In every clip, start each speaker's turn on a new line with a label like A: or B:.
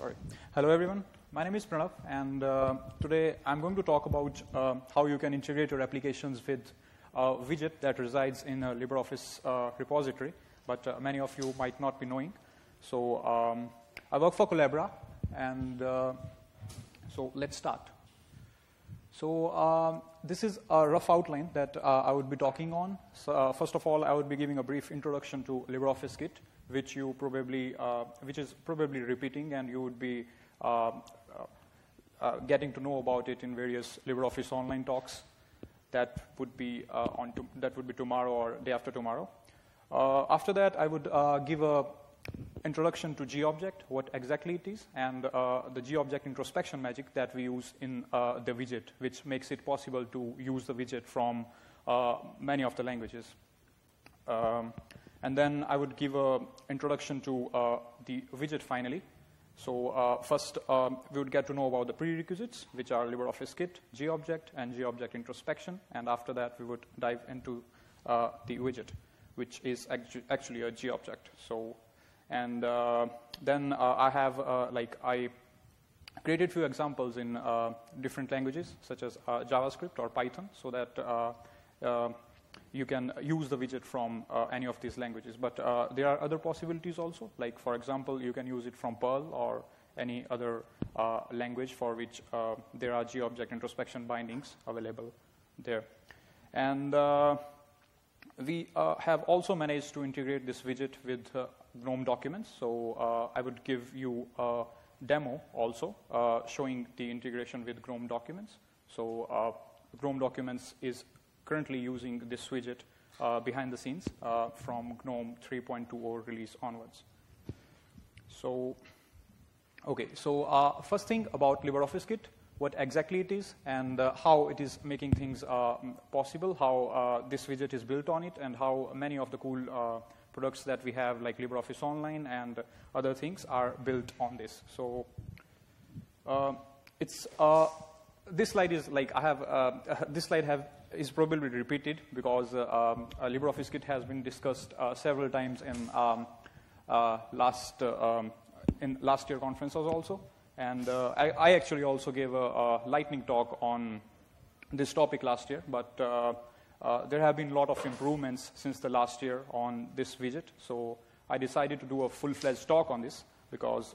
A: Sorry. Hello, everyone. My name is Pranav, and uh, today I'm going to talk about uh, how you can integrate your applications with a widget that resides in a LibreOffice uh, repository, but uh, many of you might not be knowing. So um, I work for Collabora, and uh, so let's start. So um, this is a rough outline that uh, I would be talking on. So, first of all, I would be giving a brief introduction to LibreOffice Kit, which you probably, uh, which is probably repeating, and you would be uh, uh, getting to know about it in various LibreOffice online talks. That would be on that would be tomorrow or day after tomorrow. after that, I would give a introduction to GObject, what exactly it is, and uh, the GObject introspection magic that we use in uh, the widget, which makes it possible to use the widget from uh, many of the languages. Um, and then I would give an introduction to uh, the widget finally. So uh, first, um, we would get to know about the prerequisites, which are LibreOffice Kit, GObject, and GObject introspection. And after that, we would dive into uh, the widget, which is actu actually a GObject. So and uh, then uh, I have, uh, like, I created few examples in different languages, such as JavaScript or Python, so that you can use the widget from uh, any of these languages. But uh, there are other possibilities also. Like, for example, you can use it from Perl or any other uh, language for which there are GObject introspection bindings available there. And we have also managed to integrate this widget with GNOME documents. So uh, I would give you a demo also uh, showing the integration with GNOME documents. So uh, GNOME documents is currently using this widget behind the scenes from GNOME 3.20 release onwards. So, okay, so first thing about LibreOffice Kit what exactly it is and uh, how it is making things uh, possible, how uh, this widget is built on it, and how many of the cool products that we have like LibreOffice Online and other things are built on this. So uh, it's uh, this slide is like I have uh, this slide have is probably repeated because uh, um, LibreOffice Kit has been discussed uh, several times in um, uh, last um, in last year conferences also, and I, I, actually also gave a, a, lightning talk on this topic last year, but there have been a lot of improvements since the last year on this widget. So I decided to do a full-fledged talk on this because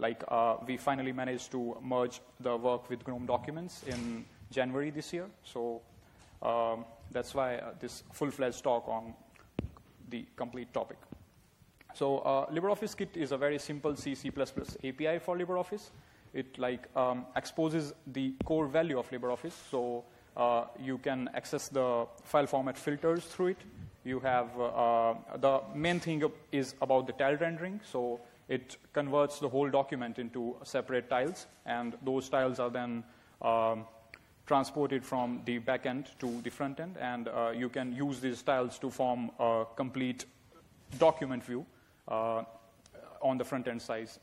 A: like uh, we finally managed to merge the work with GNOME documents in January this year. So um, that's why uh, this full-fledged talk on the complete topic. So uh, LibreOffice Kit is a very simple C, C++ API for LibreOffice. It like um, exposes the core value of LibreOffice. So uh, you can access the file format filters through it. You have uh, the main thing is about the tile rendering. So it converts the whole document into separate tiles, and those tiles are then um, transported from the back end to the front end, and uh, you can use these tiles to form a complete document view uh, on the front end size,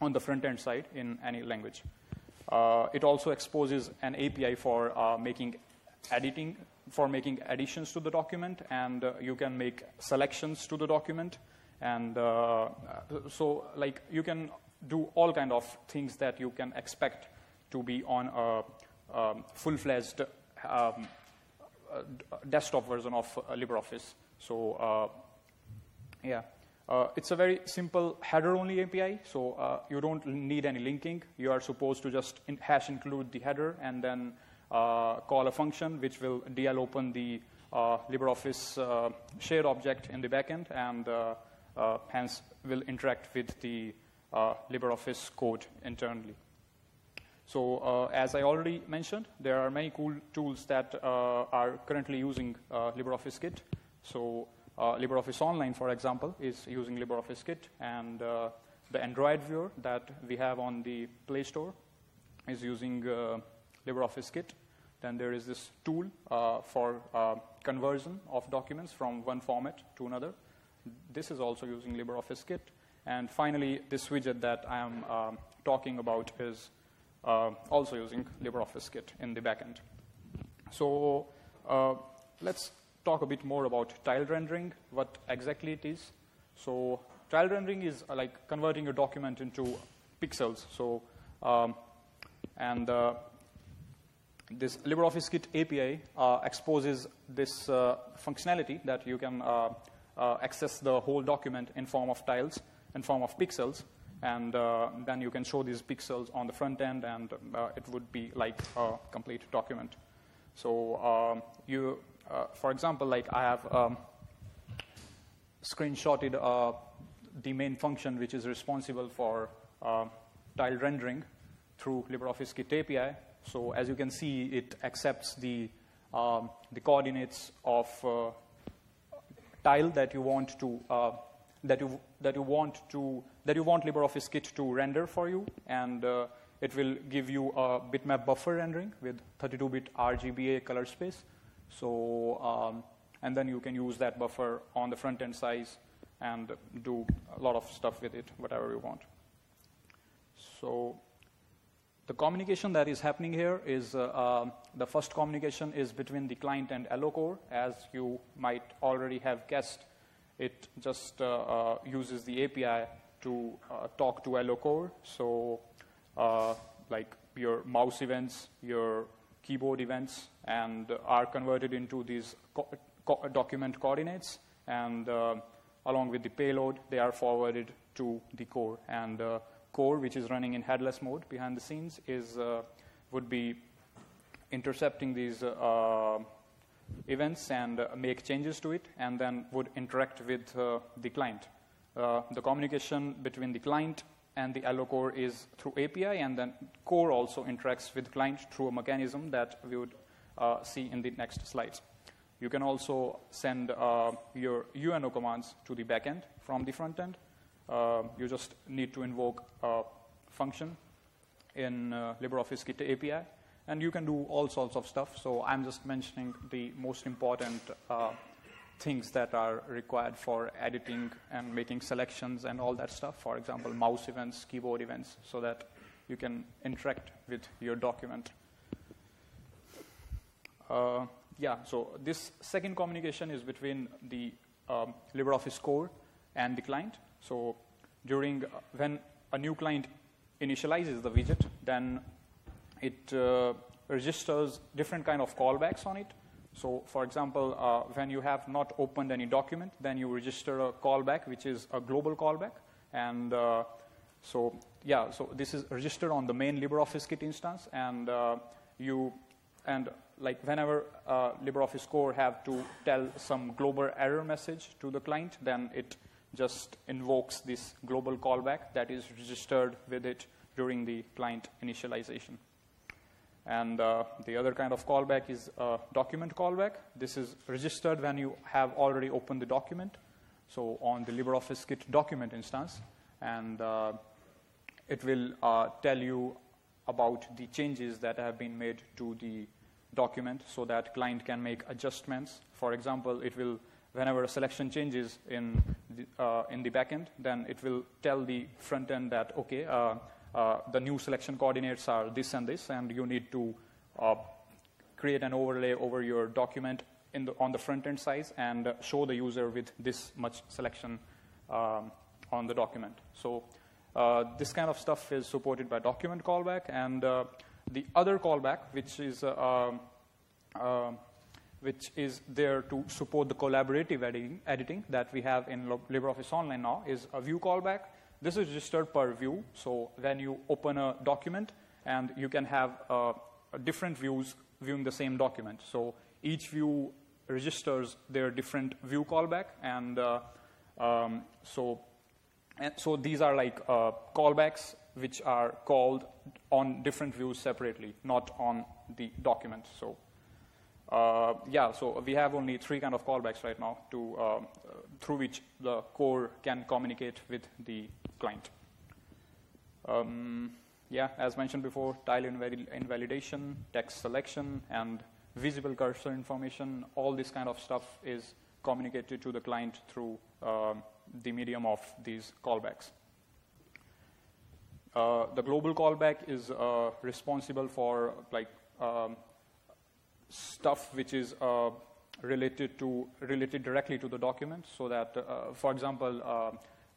A: on the front end side in any language. Uh, it also exposes an API for uh, making editing, for making additions to the document, and uh, you can make selections to the document. And uh, so, like, you can do all kind of things that you can expect to be on a um, full-fledged um, desktop version of LibreOffice. So, uh, yeah. Uh, it's a very simple header-only API, so uh, you don't need any linking. You are supposed to just in hash include the header and then uh, call a function which will DL open the uh, LibreOffice uh, shared object in the backend and uh, hence will interact with the LibreOffice code internally. So as I already mentioned, there are many cool tools that are currently using LibreOffice Kit. So uh, LibreOffice Online, for example, is using LibreOffice Kit, and uh, the Android viewer that we have on the Play Store is using uh, LibreOffice Kit. Then there is this tool uh, for uh, conversion of documents from one format to another. This is also using LibreOffice Kit. And finally, this widget that I am um, talking about is uh, also using LibreOffice Kit in the backend. So let's talk a bit more about tile rendering, what exactly it is. So tile rendering is uh, like converting a document into pixels. So, um, and uh, this LibreOffice Kit API uh, exposes this uh, functionality that you can uh, uh, access the whole document in form of tiles, in form of pixels, and uh, then you can show these pixels on the front end, and it would be like a complete document. So um, you, for example, like I have um, screenshotted the main function which is responsible for tile rendering through LibreOffice Kit API. So as you can see, it accepts the, um, the coordinates of uh, tile that you want to uh, that you that you want to that you want LibreOffice Kit to render for you, and uh, it will give you a bitmap buffer rendering with 32-bit RGBA color space. So um, and then you can use that buffer on the front end size and do a lot of stuff with it, whatever you want. So the communication that is happening here is uh, uh, the first communication is between the client and LO core. As you might already have guessed, it just uh, uh uses the API to uh, talk to LO core. So uh, like your mouse events, your keyboard events, and are converted into these co co document coordinates. And along with the payload, they are forwarded to the core. And core, which is running in headless mode behind the scenes, is uh, would be intercepting these uh, events and uh, make changes to it, and then would interact with the client. the communication between the client and the LO core is through API, and then core also interacts with client through a mechanism that we would uh, see in the next slides. You can also send uh, your UNO commands to the backend from the front end, uh, you just need to invoke a function in uh, LibreOffice Kit API, and you can do all sorts of stuff. So I'm just mentioning the most important uh, things that are required for editing and making selections and all that stuff. For example, mouse events, keyboard events, so that you can interact with your document. Uh, yeah, so this second communication is between the um, LibreOffice core and the client. So during uh, when a new client initializes the widget, then it uh, registers different kind of callbacks on it. So for example, uh, when you have not opened any document, then you register a callback, which is a global callback. And uh, so, yeah, so this is registered on the main LibreOffice Kit instance. And uh, you, and like whenever uh, LibreOffice Core have to tell some global error message to the client, then it just invokes this global callback that is registered with it during the client initialization. And uh, the other kind of callback is a document callback. This is registered when you have already opened the document, so on the LibreOffice Kit document instance. And uh, it will uh, tell you about the changes that have been made to the document so that client can make adjustments. For example, it will whenever a selection changes in the, uh, in the backend, then it will tell the front end that, okay, uh, the new selection coordinates are this and this, and you need to uh, create an overlay over your document the, on the front end size and show the user with this much selection um, on the document. So uh, this kind of stuff is supported by document callback, and uh, the other callback, which is um, which is there to support the collaborative editing, editing that we have in LibreOffice Online now, is a view callback. This is registered per view. So when you open a document, and you can have uh, different views viewing the same document. So each view registers their different view callback, and uh, um, so and so these are like uh, callbacks which are called on different views separately, not on the document. So uh, yeah, so we have only three kind of callbacks right now to, uh, through which the core can communicate with the client. Um, yeah, as mentioned before, tile invalidation, text selection, and visible cursor information, all this kind of stuff is communicated to the client through uh, the medium of these callbacks. Uh, the global callback is uh, responsible for like um, stuff which is uh, related to related directly to the document so that uh, for example uh,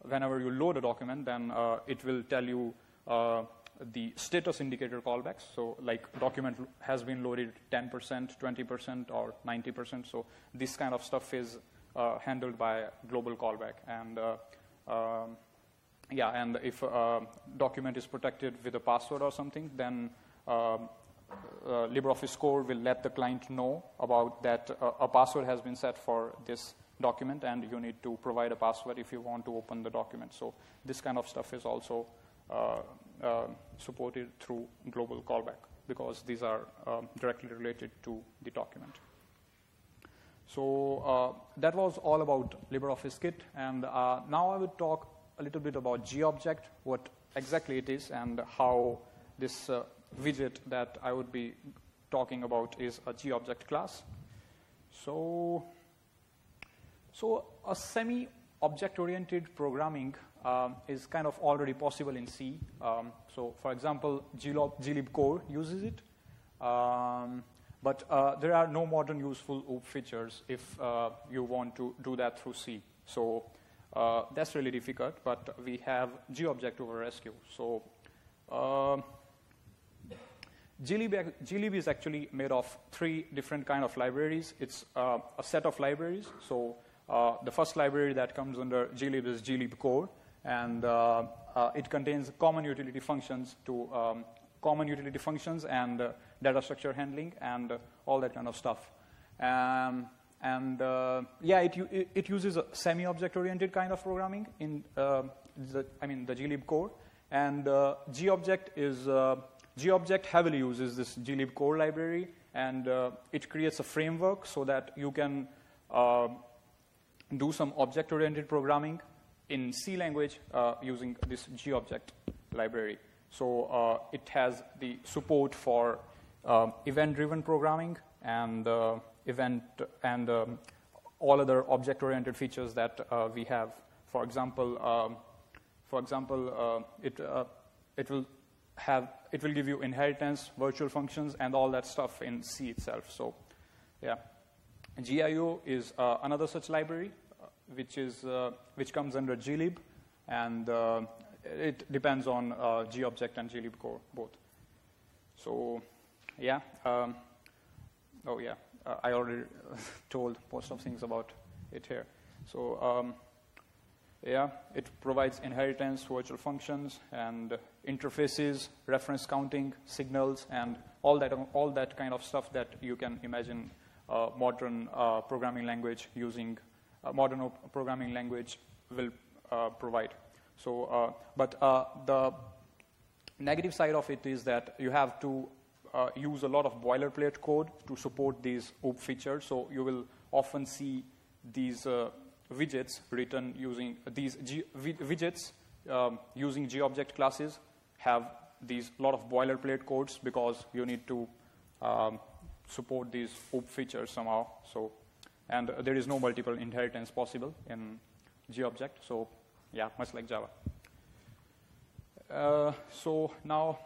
A: whenever you load a document then uh, it will tell you uh, the status indicator callbacks. So like document has been loaded 10%, 20%, or 90%. So this kind of stuff is uh, handled by global callback. And um, yeah, and if a document is protected with a password or something, then um, uh, LibreOffice Core will let the client know about that uh, a password has been set for this document and you need to provide a password if you want to open the document. So this kind of stuff is also uh, uh, supported through global callback because these are um, directly related to the document. So uh, that was all about LibreOffice Kit and uh, now I will talk a little bit about GObject, what exactly it is and how this uh, widget that I would be talking about is a GObject class. So, so a semi-object-oriented programming um, is kind of already possible in C. Um, so, for example, glib, core uses it. Um, but uh, there are no modern useful OOP features if uh, you want to do that through C. So uh, that's really difficult, but we have GObject over SQ. So um, glib, is actually made of three different kind of libraries. It's uh, a set of libraries. So uh, the first library that comes under glib is glib core, and uh, uh, it contains common utility functions to um, common utility functions and uh, data structure handling and all that kind of stuff. Um, and yeah, it, it, uses a semi-object-oriented kind of programming in the, I mean, the glib core. And GObject is GObject heavily uses this glib core library, and uh, it creates a framework so that you can uh, do some object-oriented programming in C language uh, using this GObject library. So uh, it has the support for um, event-driven programming and uh, event and um, all other object-oriented features that uh, we have. For example, um, for example, it it will have it will give you inheritance, virtual functions, and all that stuff in C itself. So, yeah. GIO is uh, another such library, uh, which is uh, which comes under glib, and uh, it depends on uh, GObject and glib core both. So, yeah. Um, oh, yeah. Uh, I already told most of things about it here. So. Um, yeah, it provides inheritance, virtual functions, and interfaces, reference counting, signals, and all that, all that kind of stuff that you can imagine a modern uh, programming language using a modern programming language will uh, provide. So, uh, but uh, the negative side of it is that you have to uh, use a lot of boilerplate code to support these OOP features. So you will often see these uh, widgets written using these G widgets um, using GObject classes have these lot of boilerplate codes because you need to um, support these OOP features somehow. So, and there is no multiple inheritance possible in GObject. So, yeah, much like Java. Uh, so now,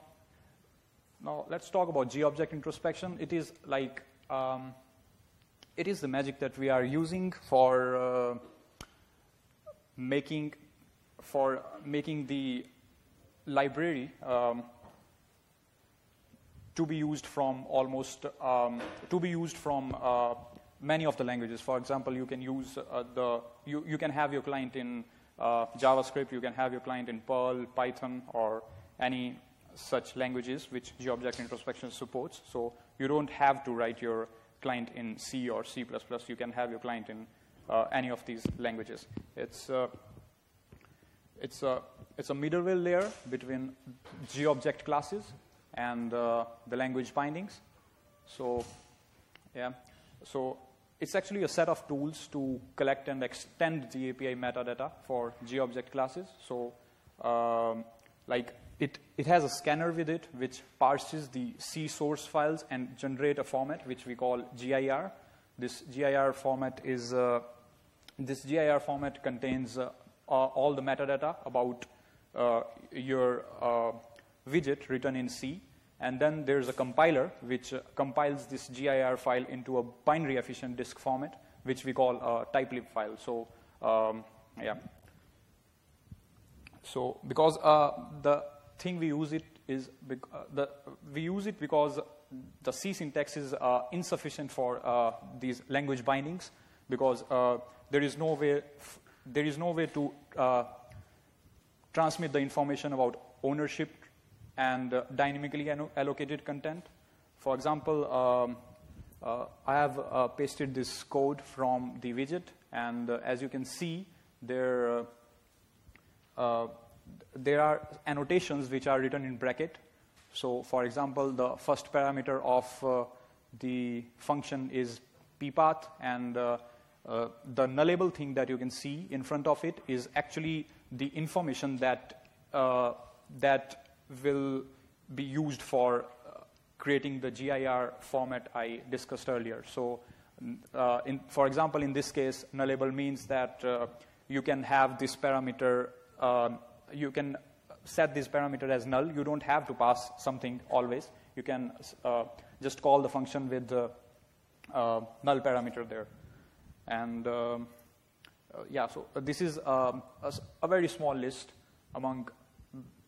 A: now let's talk about GObject introspection. It is like um, it is the magic that we are using for uh, making for making the library um, to be used from almost um, to be used from uh, many of the languages. For example, you can use uh, the you, you can have your client in uh, JavaScript, you can have your client in Perl, Python, or any such languages which GObject introspection supports. So you don't have to write your client in C or C++. You can have your client in uh, any of these languages. It's uh, it's a it's a middleware layer between GObject classes and uh, the language bindings. So, yeah. So it's actually a set of tools to collect and extend the API metadata for GObject classes. So, um, like it, it has a scanner with it which parses the C source files and generate a format which we call GIR. This GIR format is uh, this GIR format contains uh, all the metadata about uh, your uh, widget written in C. And then there's a compiler which uh, compiles this GIR file into a binary efficient disk format, which we call a typelib file. So, um, yeah. So, because uh, the thing we use it is uh, the, we use it because the C syntax is uh, insufficient for uh, these language bindings because uh, there is no way there is no way to uh, transmit the information about ownership and uh, dynamically allocated content. For example, um, uh, I have uh, pasted this code from the widget, and uh, as you can see, there, uh, there are annotations which are written in bracket. So, for example, the first parameter of the function is ppath, and uh, the nullable thing that you can see in front of it is actually the information that, uh, that will be used for uh, creating the GIR format I discussed earlier. So, uh, in, for example, in this case, nullable means that you can have this parameter, um, you can set this parameter as null. You don't have to pass something always. You can uh, just call the function with the uh, null parameter there. And um, uh, yeah, so this is um, a, a very small list among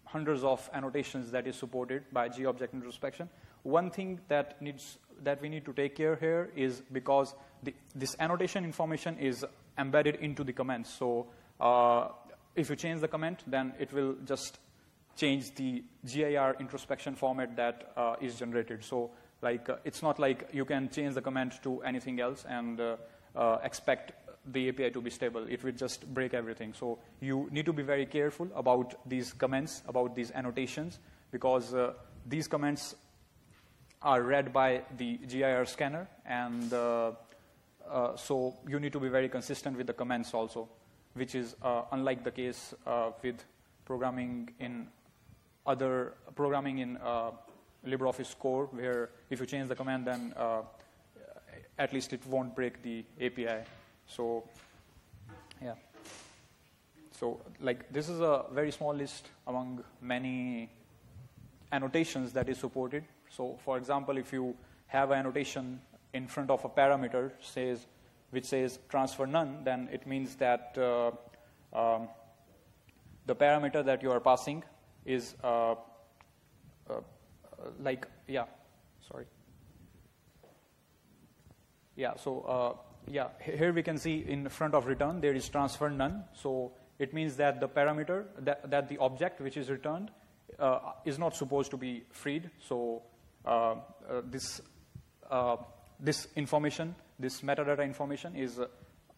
A: hundreds of annotations that is supported by G-object introspection. One thing that needs that we need to take care here is because the, this annotation information is embedded into the comments. So uh, if you change the comment, then it will just change the GIR introspection format that uh, is generated. So like uh, it's not like you can change the comment to anything else and uh, expect the API to be stable. It will just break everything. So you need to be very careful about these comments, about these annotations, because uh, these comments are read by the GIR scanner, and uh, uh, so you need to be very consistent with the comments also, which is uh, unlike the case uh, with programming in other programming in uh, LibreOffice core, where if you change the command, then at least it won't break the API. So, yeah. So, like, this is a very small list among many annotations that is supported. So, for example, if you have an annotation in front of a parameter says, which says transfer none, then it means that uh, um, the parameter that you are passing is uh, uh, like, yeah, sorry. Yeah, so uh, yeah, here we can see in front of return there is transfer none. So it means that the parameter, that, that the object which is returned uh, is not supposed to be freed. So uh, uh, this, uh, this information, this metadata information is uh,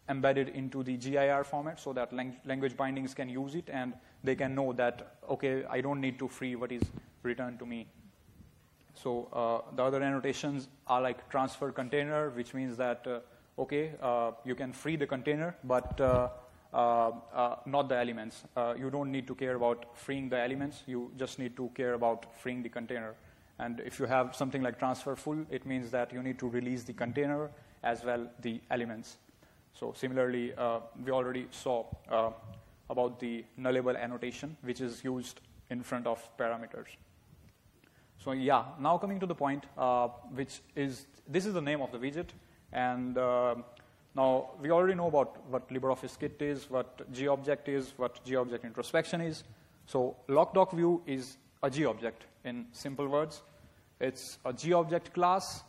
A: embedded into the GIR format so that lang- language bindings can use it and they can know that, okay, I don't need to free what is returned to me. So uh, the other annotations are like transfer container, which means that uh, okay, uh, you can free the container, but uh, uh, uh, not the elements. You don't need to care about freeing the elements. You just need to care about freeing the container. And if you have something like transfer full, it means that you need to release the container as well the elements. So similarly, we already saw about the nullable annotation, which is used in front of parameters. So yeah, now coming to the point, uh, which is this is the name of the widget, and uh, now we already know about what LibreOffice Kit is, what GObject is, what GObject introspection is. So LOKDocView is a GObject in simple words. It's a GObject class,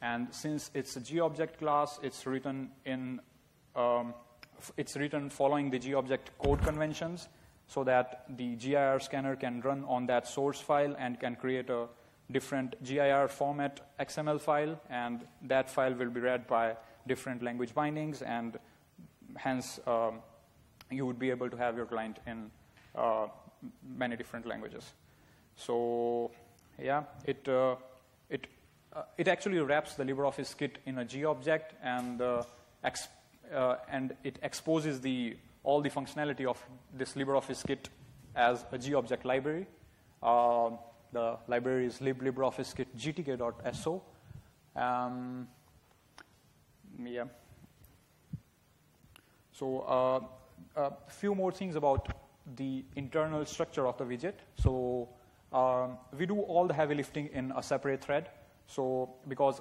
A: and since it's a GObject class, it's written in um, it's written following the GObject code conventions so that the GIR scanner can run on that source file and can create a different GIR format XML file, and that file will be read by different language bindings, and hence um, you would be able to have your client in uh, many different languages. So, yeah, it uh, it uh, it actually wraps the LibreOffice kit in a G object and uh, uh, and it exposes the all the functionality of this LibreOffice kit as a GObject library. Uh, the library is lib LibreOffice kit gtk.so. Um, yeah. So uh, a few more things about the internal structure of the widget. So um, we do all the heavy lifting in a separate thread. So because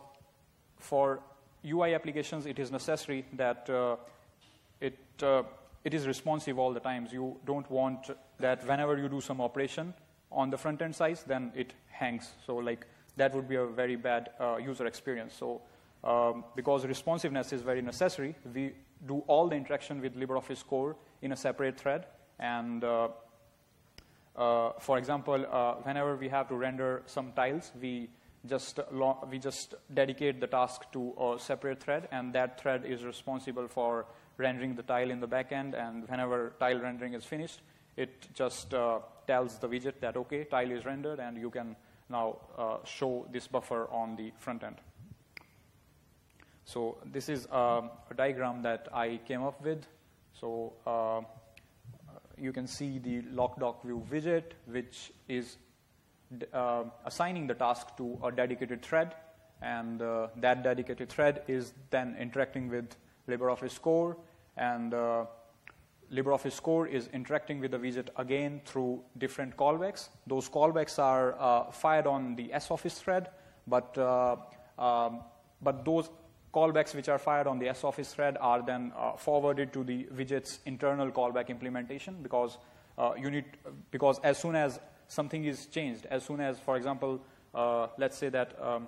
A: for UI applications, it is necessary that uh, it uh, it is responsive all the times. You don't want that whenever you do some operation, on the front end size, then it hangs. So like that would be a very bad uh, user experience. So um, because responsiveness is very necessary, we do all the interaction with LibreOffice core in a separate thread. And uh, uh, for example, uh, whenever we have to render some tiles, we just we just dedicate the task to a separate thread, and that thread is responsible for rendering the tile in the backend. And whenever tile rendering is finished, it just uh, tells the widget that okay, tile is rendered, and you can now uh, show this buffer on the front end. So this is um, a diagram that I came up with. So uh, you can see the lock view widget, which is uh, assigning the task to a dedicated thread, and uh, that dedicated thread is then interacting with LibreOffice Core, and uh, LibreOffice Core is interacting with the widget again through different callbacks. Those callbacks are uh, fired on the soffice thread, but, uh, um, but those callbacks which are fired on the soffice thread are then uh, forwarded to the widget's internal callback implementation because uh, you need, because as soon as something is changed, as soon as, for example, uh, let's say that um,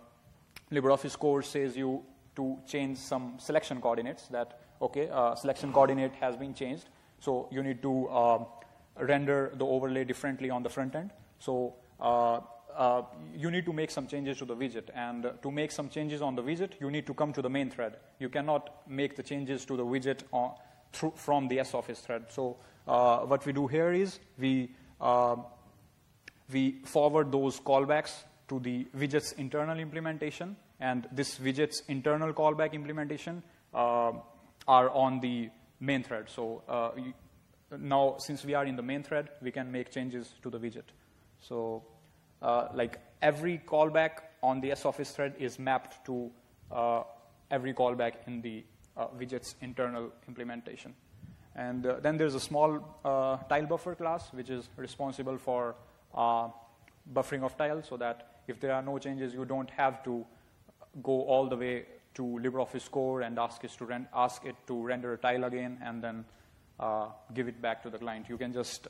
A: LibreOffice Core says you to change some selection coordinates that, okay, uh, selection coordinate has been changed, so you need to uh, render the overlay differently on the front end. So uh, uh, you need to make some changes to the widget. And to make some changes on the widget, you need to come to the main thread. You cannot make the changes to the widget on, through, from the soffice thread. So uh, what we do here is we, uh, we forward those callbacks to the widget's internal implementation. And this widget's internal callback implementation uh, are on the main thread. So uh, you, now, since we are in the main thread, we can make changes to the widget. So uh, like every callback on the soffice thread is mapped to uh, every callback in the uh, widget's internal implementation. And uh, then there's a small uh, tile buffer class, which is responsible for buffering of tiles so that if there are no changes, you don't have to go all the way to LibreOffice core and ask it to, ask it to render a tile again and then give it back to the client. You can just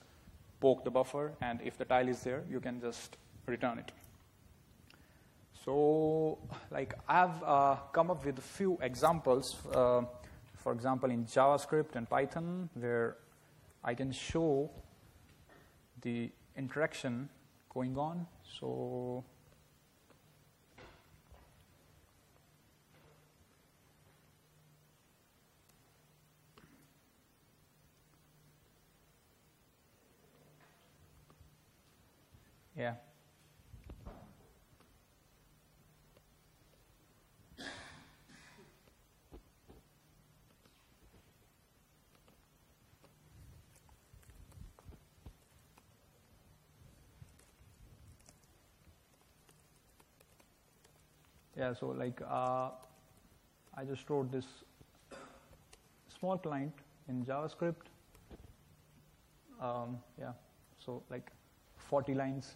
A: poke the buffer, and if the tile is there, you can just return it. So, like I've uh, come up with a few examples, uh, for example, in JavaScript and Python, where I can show the interaction going on. So, yeah. Yeah, so like uh, I just wrote this small client in JavaScript. Um, yeah, so like 40 lines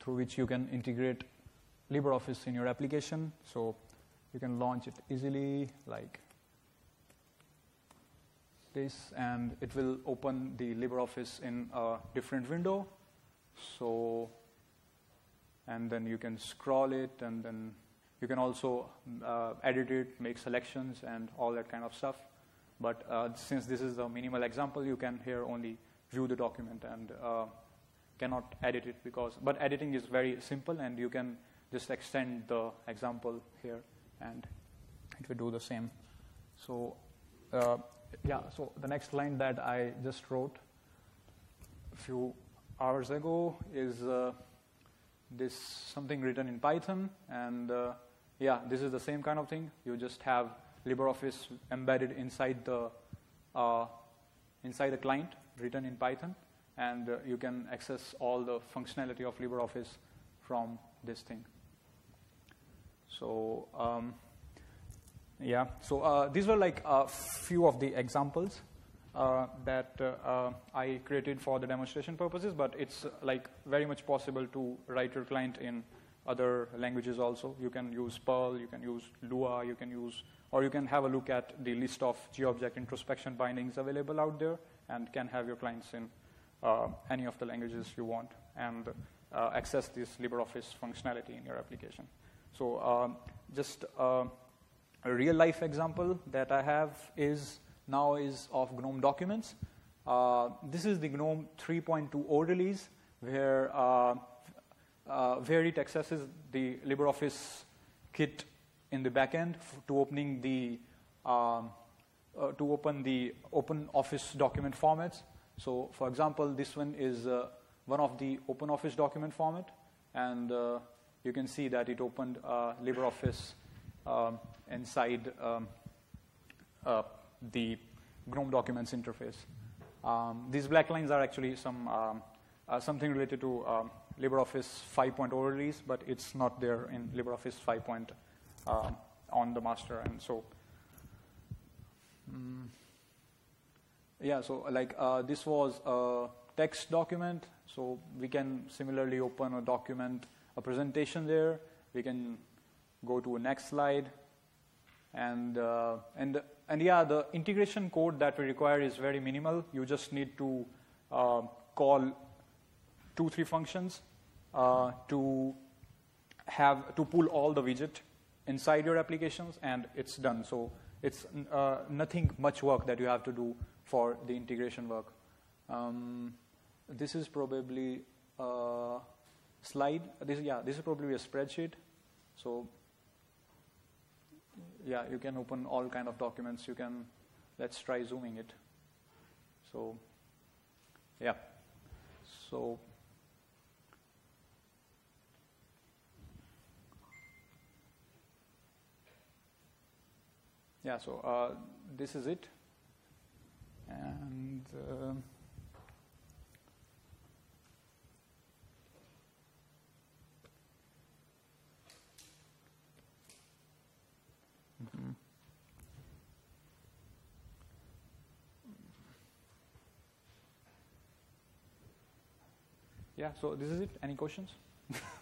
A: through which you can integrate LibreOffice in your application. So you can launch it easily like this and it will open the LibreOffice in a different window. So and then you can scroll it, and then you can also uh, edit it, make selections, and all that kind of stuff. But uh, since this is a minimal example, you can here only view the document and uh, cannot edit it because, but editing is very simple and you can just extend the example here and it will do the same. So, uh, yeah, so the next line that I just wrote a few hours ago is uh, this something written in Python, and uh, yeah, this is the same kind of thing. You just have LibreOffice embedded inside the uh, inside the client, written in Python, and uh, you can access all the functionality of LibreOffice from this thing. So um, yeah, so uh, these were like a few of the examples uh, that uh, uh, I created for the demonstration purposes, but it's like very much possible to write your client in other languages also. You can use Perl, you can use Lua, you can use, or you can have a look at the list of GObject introspection bindings available out there and can have your clients in any of the languages you want. and uh, access this LibreOffice functionality in your application. So um, just uh, a real life example that I have is now is of GNOME documents. Uh, this is the GNOME 3.2.0 release where, uh, uh, where it accesses the LibreOffice kit in the backend to opening the um, uh, to open the open office document formats. So for example, this one is uh, one of the open office document format and uh, you can see that it opened uh, LibreOffice um, inside um, uh, the GNOME Documents interface. Um, these black lines are actually some um, uh, something related to um, LibreOffice 5.0 release, but it's not there in LibreOffice 5. Uh, on the master, and so. Mm, yeah, so like uh, this was a text document, so we can similarly open a document a presentation there. We can go to a next slide. And, uh, and, and yeah, the integration code that we require is very minimal. You just need to uh, call two, three functions uh, to have to pull all the widget inside your applications, and it's done. So it's uh, nothing much work that you have to do for the integration work. Um, this is probably uh, slide. This, yeah, this is probably a spreadsheet. So yeah, you can open all kind of documents. You can, let's try zooming it. So yeah, so yeah, so uh, this is it. And uh, Mm-hmm. Yeah, so this is it. Any questions?